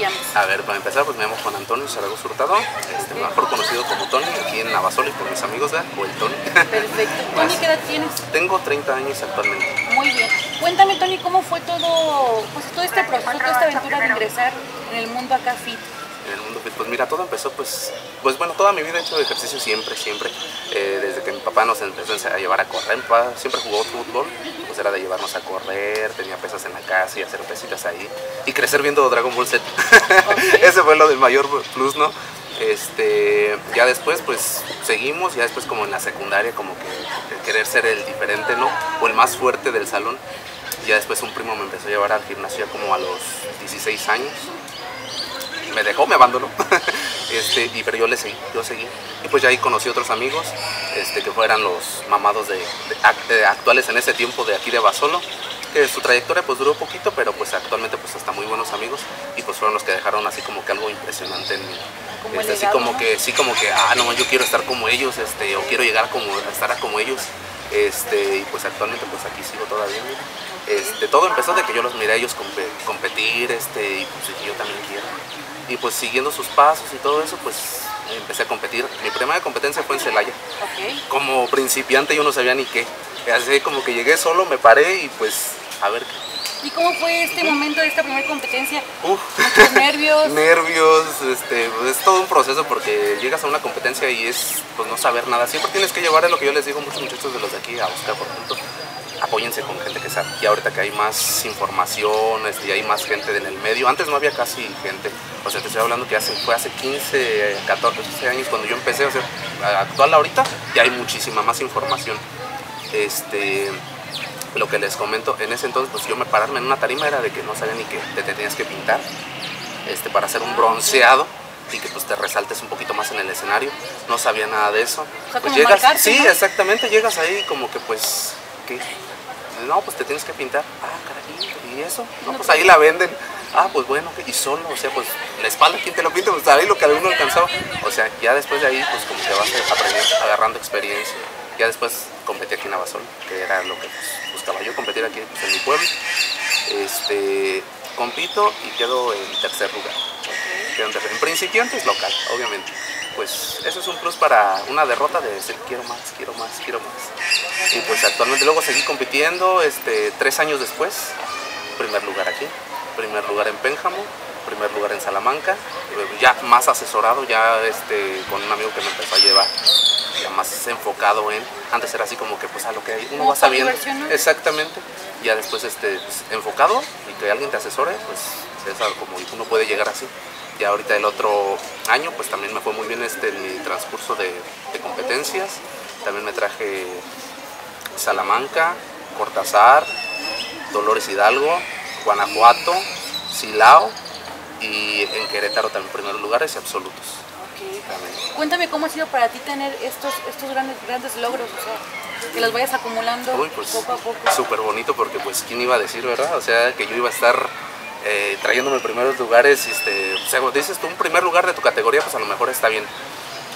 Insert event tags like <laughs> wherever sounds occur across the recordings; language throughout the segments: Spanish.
llamas? A ver, para empezar, pues me llamo Juan Antonio Zaragoza Hurtado, este, mejor conocido como Tony, aquí en Navasoli por mis amigos, ¿verdad? O el Tony. Perfecto. <laughs> Tony, ¿qué edad tienes? Tengo 30 años actualmente. Muy bien. Cuéntame, Tony, ¿cómo fue todo, pues, todo este proceso, toda esta aventura de ingresar en el mundo acá fit? En el mundo fit, pues mira, todo empezó pues, pues bueno, toda mi vida he hecho ejercicio siempre, siempre. Eh, desde que mi papá nos empezó a llevar a correr, mi papá siempre jugó fútbol, pues era de llevarnos a correr, tenía pesas en la casa y hacer pesitas ahí. Y crecer viendo Dragon Ball Z. <laughs> Ese fue lo del mayor plus, ¿no? Este, ya después pues seguimos, ya después como en la secundaria como que el querer ser el diferente, ¿no? O el más fuerte del salón. Ya después un primo me empezó a llevar al gimnasio ya como a los 16 años. Me dejó, me abandonó. <laughs> este, y, pero yo le seguí, yo seguí. Y pues ya ahí conocí otros amigos, este, que fueran los mamados de, de- de actuales en ese tiempo de aquí de Basolo. Que su trayectoria pues duró poquito, pero pues actualmente pues hasta muy buenos amigos. Y pues fueron los que dejaron así como que algo impresionante en mí. Este, así como que, sí como que, ah, no, yo quiero estar como ellos, este, o quiero llegar como, a estar como ellos. Este, y pues actualmente pues aquí sigo todavía. Este, todo empezó de que yo los miré a ellos compe- competir, este, y pues yo también quiero. Y pues siguiendo sus pasos y todo eso, pues empecé a competir. Mi primera competencia fue en Celaya. Como principiante yo no sabía ni qué. Así como que llegué solo, me paré y pues a ver qué. ¿Y cómo fue este momento de esta primera competencia? Uf. Muchos nervios. <laughs> nervios, este, pues, es todo un proceso porque llegas a una competencia y es pues no saber nada. Siempre tienes que llevar es lo que yo les digo a muchos muchachos de los de aquí, a Oscar por ejemplo, apóyense con gente que sabe. Y ahorita que hay más información, este, y hay más gente en el medio, antes no había casi gente. O sea, te estoy hablando que hace, fue hace 15, 14, 15 años cuando yo empecé, o sea, actual ahorita ya hay muchísima más información. Este, lo que les comento, en ese entonces pues yo me pararme en una tarima era de que no sabía ni que te tenías que pintar este, para hacer un bronceado y que pues te resaltes un poquito más en el escenario. No sabía nada de eso. O sea, pues como llegas, marcarte, sí, ¿no? exactamente, llegas ahí como que pues, ¿qué? No, pues te tienes que pintar. Ah, caray, ¿y eso? No, pues ahí la venden. Ah, pues bueno, y solo, o sea, pues la espalda, ¿quién te lo pinta? Pues ahí lo que uno alcanzaba. O sea, ya después de ahí, pues como que vas aprendiendo, agarrando experiencia. Ya después competí aquí en Navasol, que era lo que buscaba yo, competir aquí pues, en mi pueblo. Este, compito y quedo en tercer lugar. Quedo en, principiantes local, obviamente. Pues eso es un plus para una derrota de decir quiero más, quiero más, quiero más. Y pues actualmente luego seguí compitiendo, este, tres años después, primer lugar aquí, primer lugar en Pénjamo, primer lugar en Salamanca, ya más asesorado, ya este, con un amigo que me empezó a llevar, más enfocado en, antes era así como que pues a lo que uno va sabiendo, exactamente, ya después este, pues, enfocado y que alguien te asesore, pues es algo como uno puede llegar así. Ya ahorita el otro año pues también me fue muy bien este, en mi transcurso de, de competencias, también me traje Salamanca, Cortázar, Dolores Hidalgo, Guanajuato, Silao y en Querétaro también primeros lugares y absolutos. Cuéntame cómo ha sido para ti tener estos, estos grandes, grandes logros, o sea, que los vayas acumulando Uy, pues poco a poco. súper bonito porque pues quién iba a decir, ¿verdad? O sea, que yo iba a estar eh, trayéndome primeros lugares, este, o sea, cuando dices tú un primer lugar de tu categoría, pues a lo mejor está bien.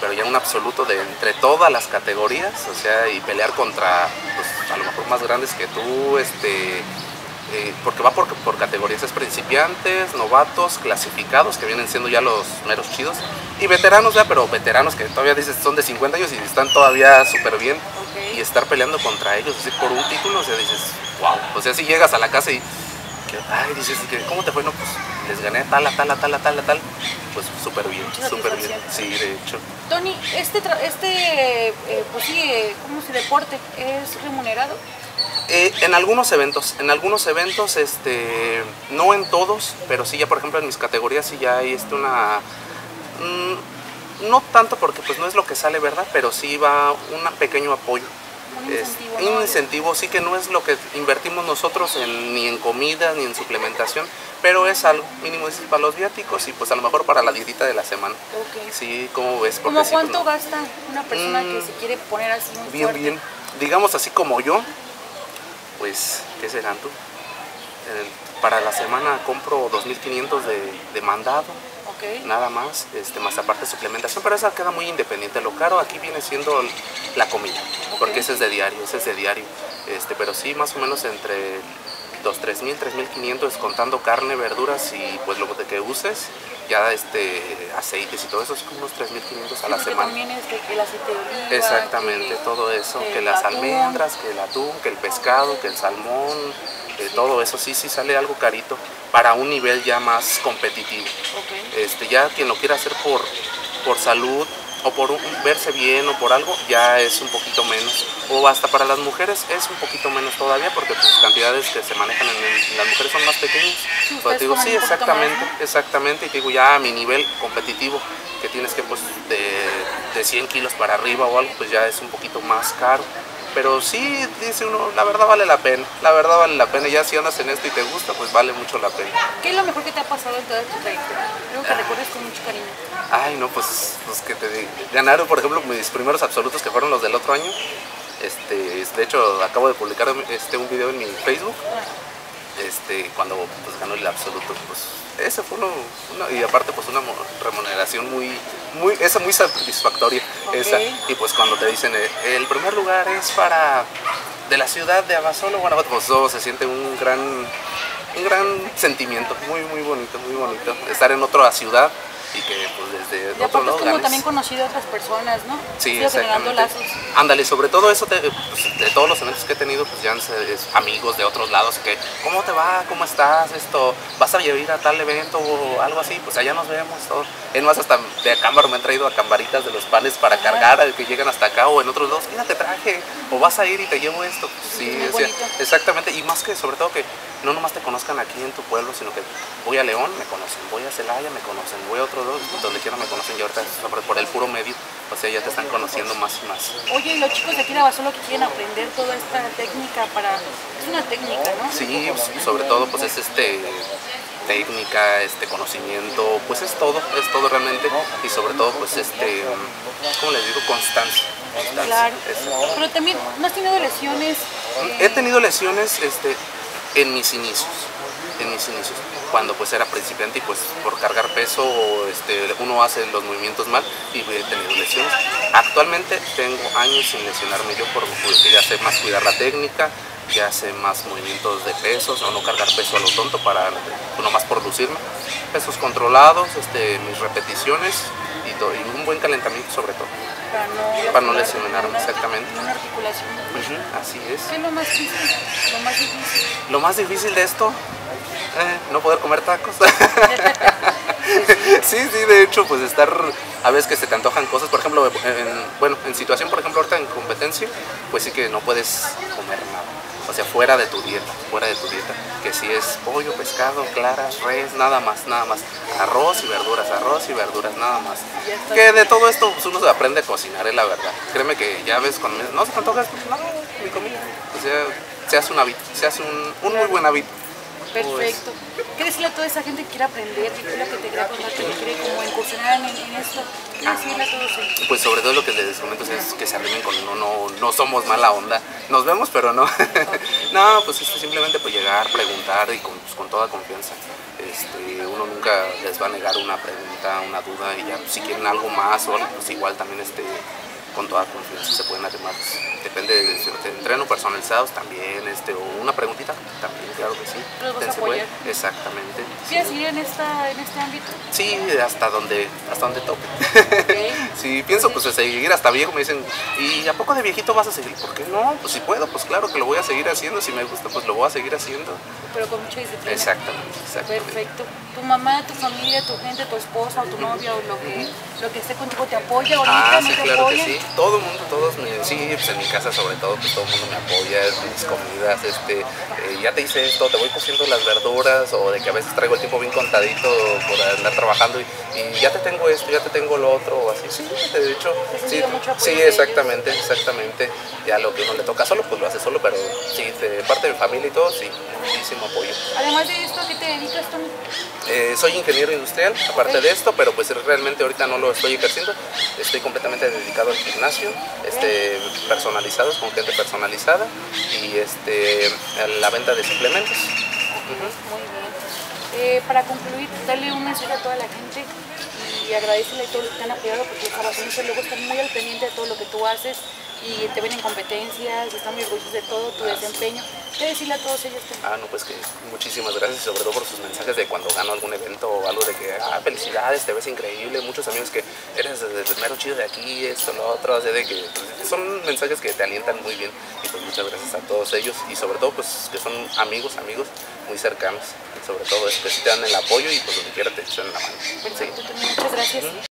Pero ya un absoluto de entre todas las categorías, o sea, y pelear contra, pues a lo mejor más grandes que tú, este, eh, porque va por, por categorías, es principiantes, novatos, clasificados, que vienen siendo ya los meros chidos, y veteranos ya, pero veteranos que todavía dices son de 50 años y están todavía súper bien, y estar peleando contra ellos, así por un título, o sea, dices, wow, o sea, si llegas a la casa y, que, ay, dices, ¿cómo te fue? No, pues les gané tal, a tal, a tal, a tal, a tal, pues súper bien, súper bien, sí, de hecho. Tony, este, tra- este eh, pues sí, eh, ¿cómo se deporte? ¿Es remunerado? Eh, en algunos eventos, en algunos eventos, este, no en todos, pero sí ya por ejemplo en mis categorías sí ya hay este una, mm, no tanto porque pues no es lo que sale, ¿verdad? Pero sí va un pequeño apoyo. Un Es- incentivo, un ¿no? incentivo, sí que no es lo que invertimos nosotros en- ni en comida ni en suplementación, pero es algo mínimo es para los viáticos y pues a lo mejor para la dietita de la semana. Ok. Sí, ¿cómo ves? Porque ¿Cómo sí, cuánto no. gasta una persona que Mm, se quiere poner así muy Bien, fuerte? bien. Digamos así como yo, pues, ¿qué serán tú? Eh, para la semana compro 2.500 de, de mandado, Nada más, este, más aparte suplementación, pero esa queda muy independiente. Lo caro aquí viene siendo la comida, porque ese es de diario, ese es de diario. Este, pero sí, más o menos entre los 3.000, 3.500 descontando carne, verduras y pues lo de que uses, ya este aceites y todo eso es como unos 3.500 a la semana. también este, el aceite de oliva. Exactamente, que- todo eso, que las atún. almendras, que el atún, que el pescado, que el salmón, todo eso sí, sí sale algo carito para un nivel ya más competitivo. Este, ya quien lo quiera hacer por, por salud o por un- verse bien o por algo, ya es un poquito menos. O hasta para las mujeres es un poquito menos todavía porque pues, las cantidades que se manejan en, en las mujeres son más pequeñas. Te digo, sí, exactamente, más, exactamente. Y te digo, ya a mi nivel competitivo, que tienes que pues de, de 100 kilos para arriba o algo, pues ya es un poquito más caro. Pero sí, dice uno, la verdad vale la pena, la verdad vale la pena. Ya si andas en esto y te gusta, pues vale mucho la pena. ¿Qué es lo mejor que te ha pasado en toda tu trayectoria? Algo Ah. que recuerdes con mucho cariño. Ay, no, pues, pues que te. Ganaron, por ejemplo, mis primeros absolutos que fueron los del otro año. Este, de hecho, acabo de publicar este, un video en mi Facebook. Este, cuando pues, ganó el absoluto, pues ese fue uno, uno- y aparte pues una remuneración muy, muy, esa muy satisfactoria, esa. Y pues cuando te dicen eh, el primer lugar es para de la ciudad de Abasolo, Guanajuato, pues todo se siente un gran, un gran sentimiento, muy muy bonito, muy bonito. Estar en otra ciudad y que pues desde Y otro lado es como ganes. también conocido a otras personas, ¿no? Sí, generando lazos. Ándale, sobre todo eso, te- pues, de todos los eventos que he tenido, pues ya han sido amigos de otros lados que, ¿cómo te va? ¿Cómo estás? Esto, ¿Vas a ir a tal evento o algo así? Pues allá nos vemos. Todo. Es más, hasta de Acámbaro me han traído a cambaritas de los panes para Ajá. cargar, a que llegan hasta acá o en otros lados, mira, te traje, o vas a ir y te llevo esto. Pues, Sí, o sea, exactamente, y más que sobre todo que no nomás te conozcan aquí en tu pueblo, sino que voy a León, me conocen, voy a Celaya, me conocen, voy a otro lado, donde quiera me conocen y ahorita por el puro medio, o sea, ya te están conociendo más y más. Oye, y los chicos de aquí de Abasolo que quieren aprender toda esta técnica para... Es una técnica, ¿no? Sí, sobre todo pues es este técnica, este conocimiento, pues es todo, es todo realmente y sobre todo pues este, ¿cómo les digo? Constancia. constancia, Claro. Pero también, ¿no has tenido lesiones? eh, He tenido lesiones este, en mis inicios, en mis inicios, cuando pues era principiante y pues por cargar peso este, uno hace los movimientos mal y he tenido lesiones. Actualmente tengo años sin lesionarme yo porque ya sé más cuidar la técnica, ya sé más movimientos de pesos o no cargar peso a lo tonto para no más por lucirme. Pesos controlados, este, mis repeticiones y, un buen calentamiento sobre todo. para no, Para no lesionarme, exactamente. ninguna articulación. Así es. ¿Qué es lo más difícil? Lo más difícil. Lo más difícil de esto, eh, no poder comer tacos. <laughs> sí, sí, de hecho, pues estar a veces que se te antojan cosas, por ejemplo, en, bueno, en situación, por ejemplo, ahorita en competencia, pues sí que no puedes comer nada. O sea, fuera de tu dieta, fuera de tu dieta, que si es pollo, pescado, claras, res, nada más, nada más. Arroz y verduras, arroz y verduras, nada más. Que de todo esto pues, uno se aprende a cocinar, es la verdad. Créeme que ya ves cuando me no se esto, no, mi comida. O sea, se hace un hábito, se hace un, un muy buen hábito. Perfecto. ¿Qué decirle a toda esa gente que quiere aprender, que quiere que te quiera contar, que quiere como incursionar en, en esto? ¿Qué decirle a todos ellos? Pues sobre todo lo que les comento es que se arrimen con uno, no, no somos mala onda. Nos vemos, pero no. <laughs> no, pues es simplemente pues llegar, preguntar y con, pues, con toda confianza. Este, uno nunca les va a negar una pregunta, una duda y ya pues, si quieren algo más o algo, pues igual también este, con toda confianza se pueden arrimar. Depende de si te entreno personalizados también, este, o una preguntita también, claro que sí. Los apoyar. Exactamente. ¿Quieres seguir en, esta, en este ámbito? Sí, hasta donde, hasta donde toque. Ok. <laughs> Sí, pienso pues seguir hasta viejo, me dicen, ¿y a poco de viejito vas a seguir? ¿Por qué no? Pues si puedo, pues claro que lo voy a seguir haciendo, si me gusta, pues lo voy a seguir haciendo. Pero con mucha disciplina. Exactamente, exactamente. Perfecto. Tu mamá, tu familia, tu gente, tu esposa o tu novia o lo que, lo que esté contigo te apoya ahorita, Ah, no sí, te claro apoya. que sí. Todo el mundo, todos sí, pues en mi casa sobre todo, pues todo el mundo me apoya, mis comidas, este, eh, ya te hice esto, te voy cociendo las verduras, o de que a veces traigo el tiempo bien contadito por andar trabajando y, y ya te tengo esto, ya te tengo lo otro, o así, sí, de hecho, ¿Te has sí, sí, exactamente, exactamente, ya lo que uno le toca solo, pues lo hace solo, pero sí, de parte de mi familia y todo, sí, muchísimo apoyo. Además de esto, ¿a qué te dedicas, Tony? Eh, soy ingeniero industrial, aparte de esto, pero pues realmente ahorita no lo estoy ejerciendo. Estoy completamente dedicado al gimnasio, este, personalizados, con gente personalizada y este, la venta de suplementos. Muy bien. Eh, para concluir, dale un mensaje a toda la gente y agradecele a todos los que han apoyado porque los abacenses luego están muy al pendiente de todo lo que tú haces y te ven en competencias están muy orgullosos de todo tu desempeño. ¿Qué decirle a todos ellos? Ah, no, pues que muchísimas gracias, sobre todo por sus mensajes de cuando gano algún evento o algo de que, ah, felicidades, te ves increíble. Muchos amigos que eres el mero chido de aquí, esto, lo otro, así de que pues, son mensajes que te alientan muy bien. Y pues muchas gracias a todos ellos y sobre todo, pues que son amigos, amigos muy cercanos. Sobre todo es que sí te dan el apoyo y pues donde quiera te echan la mano. Perfecto, muchas gracias.